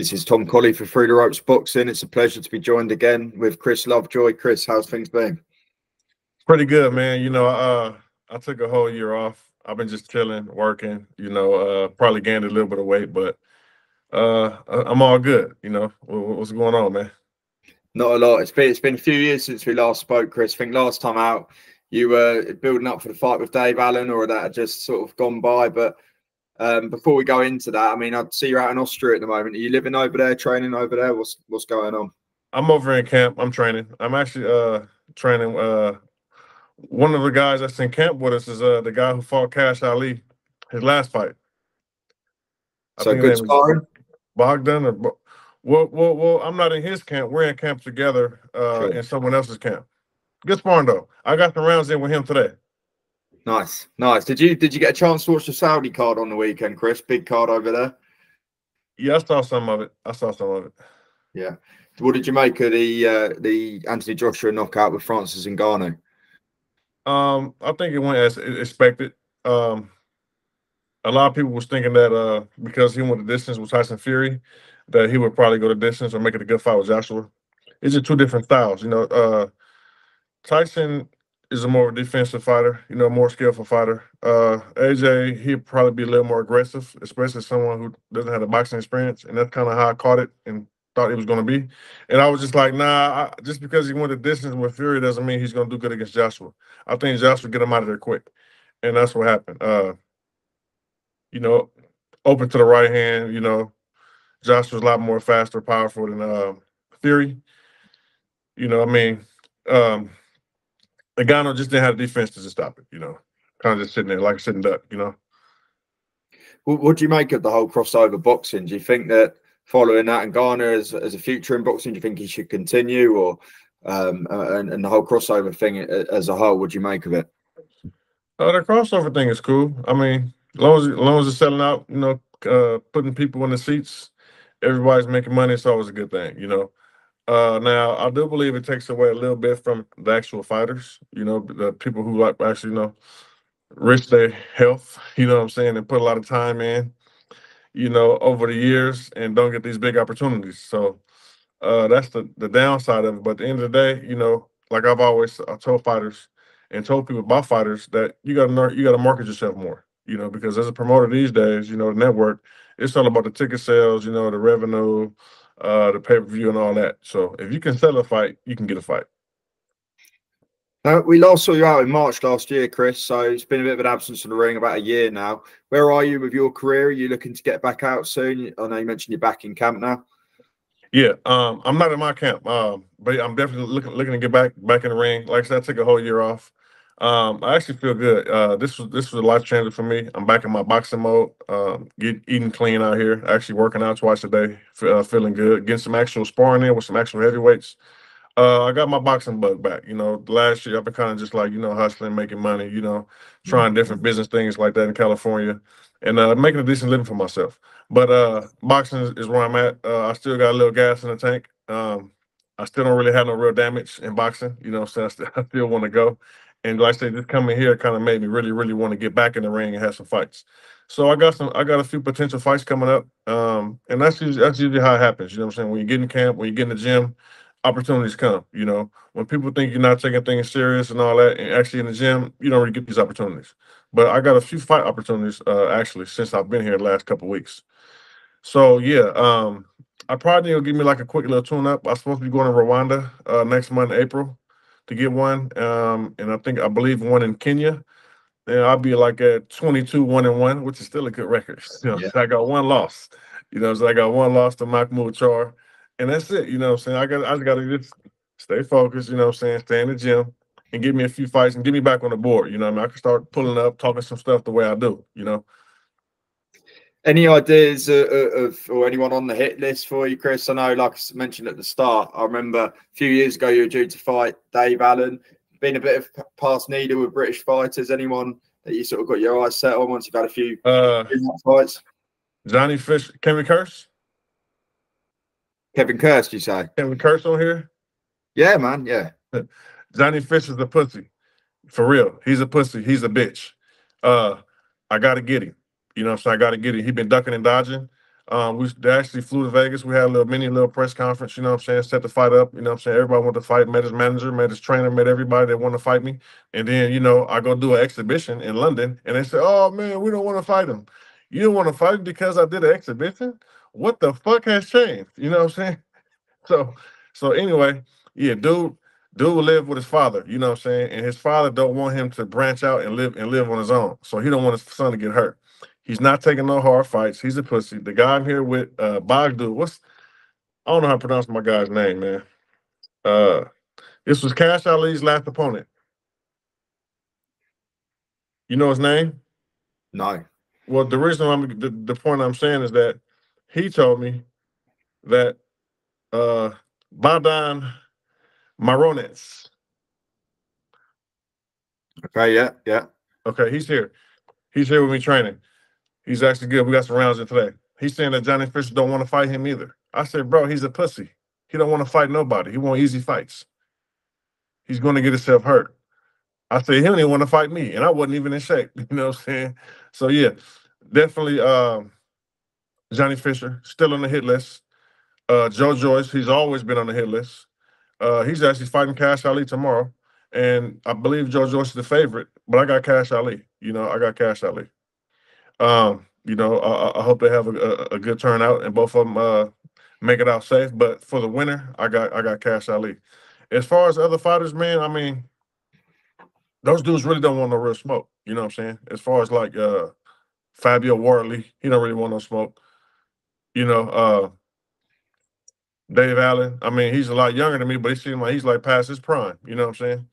This is Tom Colley for Through the Ropes Boxing. It's a pleasure to be joined again with Chris Lovejoy. Chris, how's things been? Pretty good, man. You know, uh, I took a whole year off. I've been just chilling, working. You know, uh, probably gained a little bit of weight, but uh, I'm all good. You know, what's going on, man? Not a lot. It's been it's been a few years since we last spoke, Chris. I think last time out you were building up for the fight with Dave Allen, or that had just sort of gone by. But um, before we go into that, I mean, I see you're out in Austria at the moment. Are you living over there, training over there? What's what's going on? I'm over in camp. I'm training. I'm actually uh training. Uh, one of the guys that's in camp with us is uh the guy who fought Kash Ali, his last fight. so good sparring. Bogdan or well, well, well. I'm not in his camp. We're in camp together uh, sure. in someone else's camp. Good sparring though. I got the rounds in with him today. Nice, nice. Did you did you get a chance to watch the Saudi card on the weekend, Chris? Big card over there. Yeah, I saw some of it. I saw some of it. Yeah. What did you make of the uh, the Anthony Joshua knockout with Francis Ngannou? Um, I think it went as expected. Um, a lot of people was thinking that uh, because he went the distance with Tyson Fury, that he would probably go the distance or make it a good fight with Joshua. It's just two different styles. You know, uh, Tyson is a more defensive fighter, you know, more skillful fighter. Uh, AJ, he'd probably be a little more aggressive, especially someone who doesn't have the boxing experience. And that's kind of how I caught it and thought it was going to be. And I was just like, nah, I, just because he went the distance with Fury doesn't mean he's going to do good against Joshua. I think Joshua get him out of there quick. And that's what happened. Uh, you know, open to the right hand, you know, Joshua's a lot more faster, powerful than uh, Fury. You know, I mean, um, Ngannou just didn't have the defense to stop it. You know, kind of just sitting there like a sitting duck. You know. what do you make of the whole crossover boxing? Do you think that following that and Ghana as, as a future in boxing, do you think he should continue, or um, uh, and, and the whole crossover thing as a whole? What do you make of it? Uh, the crossover thing is cool. I mean, as long as, as long as it's selling out, you know, uh, putting people in the seats, everybody's making money. It's always a good thing, you know. Uh, now, I do believe it takes away a little bit from the actual fighters, you know, the people who like actually, you know, risk their health, you know what I'm saying, and put a lot of time in, you know, over the years and don't get these big opportunities. So uh, that's the, the downside of it. But at the end of the day, you know, like I've always I told fighters and told people about fighters that you gotta you gotta market yourself more, you know, because as a promoter these days, you know, the network, it's all about the ticket sales, you know, the revenue, uh, the pay per view and all that. So if you can sell a fight, you can get a fight. Uh, we last saw you out in March last year, Chris. So it's been a bit of an absence from the ring, about a year now. Where are you with your career? Are you looking to get back out soon? I know you mentioned you're back in camp now. Yeah, um, I'm not in my camp, um, but I'm definitely looking looking to get back back in the ring. Like I said, I took a whole year off. Um, I actually feel good. Uh, this was this was a life changer for me. I'm back in my boxing mode. Um, get eating clean out here. Actually working out twice a day. Uh, feeling good. Getting some actual sparring in with some actual heavyweights. Uh, I got my boxing bug back. You know, last year I've been kind of just like you know hustling, making money. You know, trying different business things like that in California, and uh, making a decent living for myself. But uh, boxing is, is where I'm at. Uh, I still got a little gas in the tank. Um, I still don't really have no real damage in boxing. You know, so I still, I still want to go. And like I said, just coming here kind of made me really, really want to get back in the ring and have some fights. So I got some, I got a few potential fights coming up. Um, and that's usually that's usually how it happens. You know what I'm saying? When you get in camp, when you get in the gym, opportunities come. You know, when people think you're not taking things serious and all that, and actually in the gym, you don't really get these opportunities. But I got a few fight opportunities uh, actually since I've been here the last couple weeks. So yeah, um, I probably will give me like a quick little tune up. I'm supposed to be going to Rwanda uh, next month, April to get one. Um, and I think I believe one in Kenya. And I'll be like at 22, one and one, which is still a good record. You know, yeah. I got one loss. You know, so I got one loss to Mahmoud Charr. And that's it. You know I'm saying? I got I just gotta just stay focused, you know I'm saying, stay in the gym and give me a few fights and get me back on the board. You know I mean? I can start pulling up, talking some stuff the way I do, you know. Any ideas of, or anyone on the hit list for you, Chris? I know, like I mentioned at the start, I remember a few years ago you were due to fight Dave Allen. Been a bit of past needle with British fighters. Anyone that you sort of got your eyes set on once you've had a few uh, fights? Johnny Fish, Kevin Curse. Kevin Curse, you say? Kevin Curse on here? Yeah, man. Yeah. Johnny Fish is a pussy. For real. He's a pussy. He's a bitch. Uh, I gotta get him. You know, so I got to get it. He been ducking and dodging. Um, we actually flew to Vegas. We had a little mini little press conference, you know what I'm saying, set the fight up, you know what I'm saying? Everybody wanted to fight, met his manager, met his trainer, met everybody that wanted to fight me. And then, you know, I go do an exhibition in London and they say, Oh man, we don't want to fight him. You don't want to fight him because I did an exhibition? What the fuck has changed? You know what I'm saying? So so anyway, yeah, dude, dude will live with his father, you know what I'm saying? And his father don't want him to branch out and live and live on his own. So he don't want his son to get hurt. He's not taking no hard fights. He's a pussy. The guy I'm here with, uh Bogdu, what's I don't know how to pronounce my guy's name, man. Uh this was Kash Ali's last opponent. You know his name? No. Well, the reason I'm the, the point I'm saying is that he told me that uh Bohdan Myronets. Okay, yeah, yeah. Okay, he's here. He's here with me training. He's actually good. We got some rounds in today. He's saying that Johnny Fisher don't want to fight him either. I said, bro, he's a pussy. He don't want to fight nobody. He want easy fights. He's going to get himself hurt. I said, he don't even want to fight me, and I wasn't even in shape. You know what I'm saying? So yeah, definitely um, Johnny Fisher still on the hit list. Uh, Joe Joyce, he's always been on the hit list. Uh, he's actually fighting Kash Ali tomorrow, and I believe Joe Joyce is the favorite. But I got Kash Ali. You know, I got Kash Ali. Um, you know, I, I hope they have a, a, good turnout and both of them uh, make it out safe. But for the winner, I got I got Kash Ali. As far as other fighters, man, I mean, those dudes really don't want no real smoke. You know what I'm saying? As far as like uh, Fabio Wardley, he don't really want no smoke. You know, uh, Dave Allen. I mean, he's a lot younger than me, but he seems like he's like past his prime. You know what I'm saying?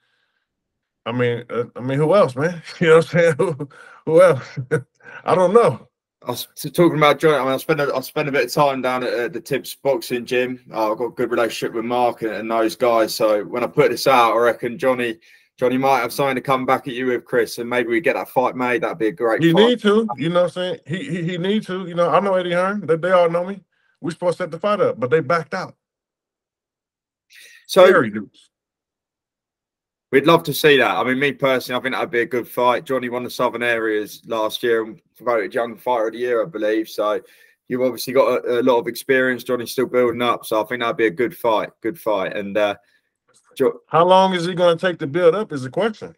I mean, uh, I mean, who else, man? You know what I'm saying? who else? I don't know. I was talking about Johnny. I mean, I spend a, I spend a bit of time down at, at the Tibbs boxing gym. Uh, I've got a good relationship with Mark and, and, those guys. So when I put this out, I reckon Johnny Johnny might have something to come back at you with Chris, and maybe we get that fight made. That'd be a great. He fight. need to. You know what I'm saying? He he, he need to. You know, I know Eddie Hearn. They, they all know me. We supposed to set the fight up, but they backed out. So. We'd love to see that. I mean, me personally, I think that'd be a good fight. Johnny won the Southern Areas last year and voted Young Fighter of the Year, I believe. So you've obviously got a, a, lot of experience. Johnny's still building up, so I think that'd be a good fight. Good fight. And uh, jo- how long is he going to take to build up? Is the question.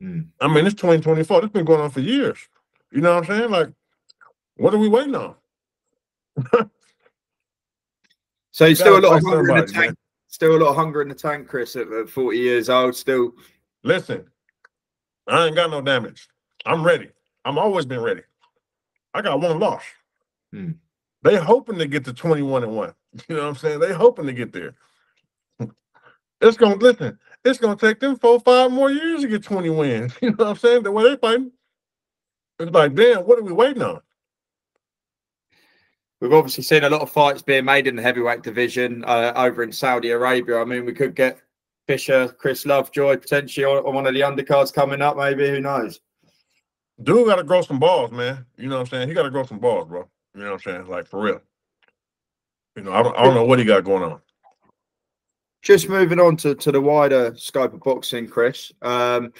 Hmm. I mean, it's 2024. It's been going on for years. You know what I'm saying? Like, what are we waiting on? so he's still a lot of hunger in the tank. Still a lot of hunger in the tank, Chris, at, at 40 years old. Still. Listen, I ain't got no damage. I'm ready. I'm always been ready. I got one loss. Hmm. They hoping to get to 21 and 1. You know what I'm saying? They hoping to get there. It's gonna listen, it's gonna take them four, five more years to get 20 wins. You know what I'm saying? The way they fighting. It's like, damn, what are we waiting on? We've obviously seen a lot of fights being made in the heavyweight division uh, over in Saudi Arabia. I mean, we could get Fisher, Chris Lovejoy potentially on, on one of the undercards coming up. Maybe who knows? Dude got to grow some balls, man. You know what I'm saying? He got to grow some balls, bro. You know what I'm saying? Like for real. You know, I don't, I don't know what he got going on. Just moving on to, to the wider scope of boxing, Chris. Um,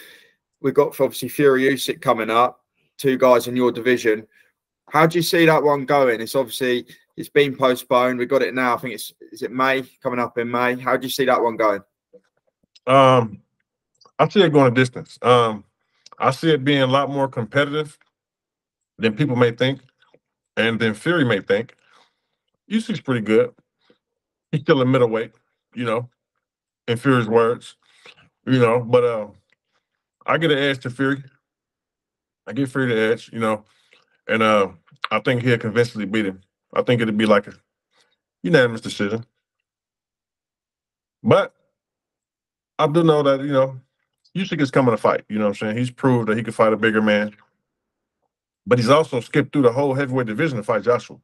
we've got obviously Fury Usyk coming up. Two guys in your division. How do you see that one going? It's obviously it's been postponed. We got it now. I think it's is it May coming up in May. How do you see that one going? Um, I see it going a distance. Um, I see it being a lot more competitive than people may think, and than Fury may think. Usyk's pretty good. He's still a middleweight, you know, in Fury's words, you know. But uh, I get an edge to Fury. I get Fury the edge, you know, and uh, I think he'll convincingly beat him. I think it'd be like a unanimous decision. But I do know that, you know, Usyk is coming to fight. You know what I'm saying? He's proved that he can fight a bigger man. But he's also skipped through the whole heavyweight division to fight Joshua.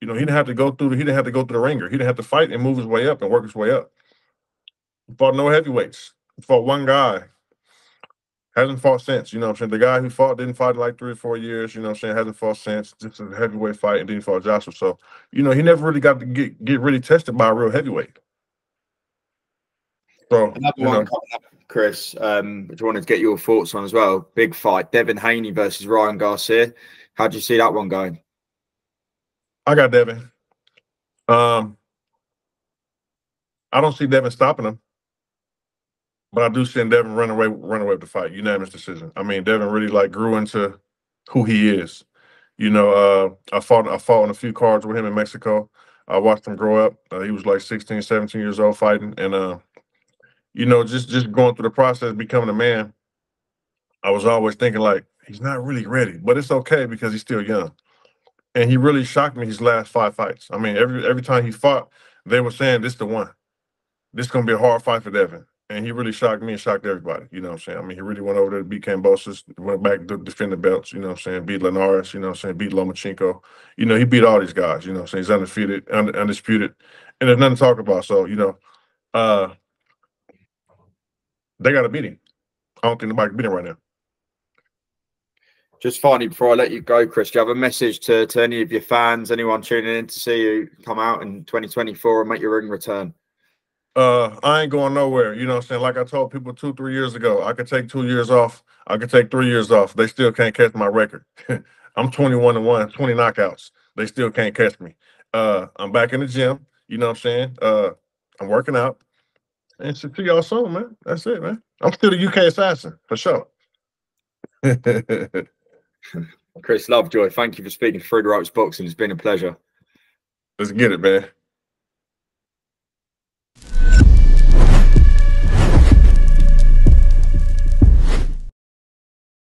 You know, he didn't have to go through the, he didn't have to go through the ringer. He didn't have to fight and move his way up and work his way up. He fought no heavyweights. He fought one guy Hasn't fought since. You know what I'm saying? The guy who fought didn't fight in like three or four years. You know what I'm saying? Hasn't fought since. Just a heavyweight fight and then he fought Joshua. So, you know, he never really got to get, get really tested by a real heavyweight. So, another one know. coming up, Chris, um, which I wanted to get your thoughts on as well. Big fight, Devin Haney versus Ryan Garcia. How do you see that one going? I got Devin. Um, I don't see Devin stopping him, but I do see Devin running away, running away with the fight. Unanimous decision. I mean, Devin really like grew into who he is. You know, uh, I fought, I fought on a few cards with him in Mexico. I watched him grow up. Uh, he was like 16, 17 years old fighting, and uh, you know, just just going through the process, becoming a man. I was always thinking like he's not really ready, but it's okay because he's still young and he really shocked me his last five fights. I mean, every every time he fought, they were saying this the one. This gonna be a hard fight for Devin. And he really shocked me and shocked everybody. You know what I'm saying? I mean, he really went over there to beat Kambosos, went back to defend the belts, you know what I'm saying? Beat Linares, you know what I'm saying? Beat Lomachenko. You know, he beat all these guys, you know what I'm saying? He's undefeated, un- undisputed. And there's nothing to talk about. So, you know, uh they gotta beat him. I don't think nobody can beat him right now. Just finally, before I let you go, Chris, do you have a message to, to any of your fans, anyone tuning in to see you come out in 2024 and make your ring return? Uh, I ain't going nowhere. You know what I'm saying? Like I told people two, three years ago, I could take two years off. I could take three years off. They still can't catch my record. I'm 21 and 1, 20 knockouts. They still can't catch me. Uh, I'm back in the gym. You know what I'm saying? Uh, I'm working out. And see y'all soon, man. That's it, man. I'm still the UK assassin for sure. Chris Lovejoy, thank you for speaking through the ropes boxing. It's been a pleasure. Let's get it, man.